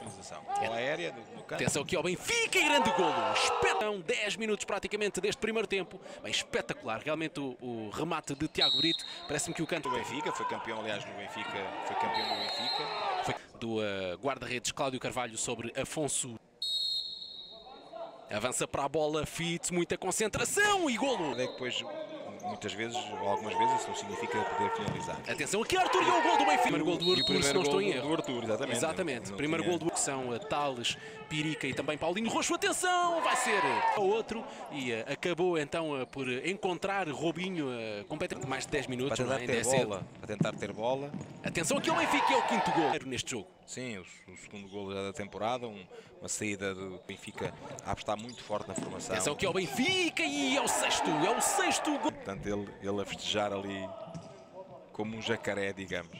finalização. Bola aérea no, no canto. Atenção aqui ao Benfica e grande golo. Espetão, 10 minutos praticamente deste primeiro tempo. Bem, espetacular. Realmente o, o remate de Tiago Brito. Parece-me que o canto do Benfica, foi campeão aliás no Benfica, foi campeão do Benfica. Foi do uh, guarda-redes Cláudio Carvalho sobre Afonso. Avança para a bola, Fitz, muita concentração e golo. É depois muitas vezes, ou algumas vezes, isso não significa poder finalizar. Atenção aqui, Arthur, e o gol do Benfica. Primeiro gol do Arthur, se não estou em erro. do Arthur, exatamente. Exatamente. Não Primeiro tinha... gol do que são Tales, Pirica e também Paulinho Roxo. Atenção, vai ser o outro e uh, acabou então uh, por encontrar Robinho uh, completamente mais de 10 minutos. Para tentar, é? ter bola, para tentar ter bola. Atenção aqui ao Benfica, é o quinto gol neste jogo. Sim, o, o segundo gol da temporada, um, uma saída do Benfica a apostar muito forte na formação. Atenção aqui ao Benfica e é o sexto, é o sexto gol. Portanto, ele, ele a festejar ali como um jacaré, digamos.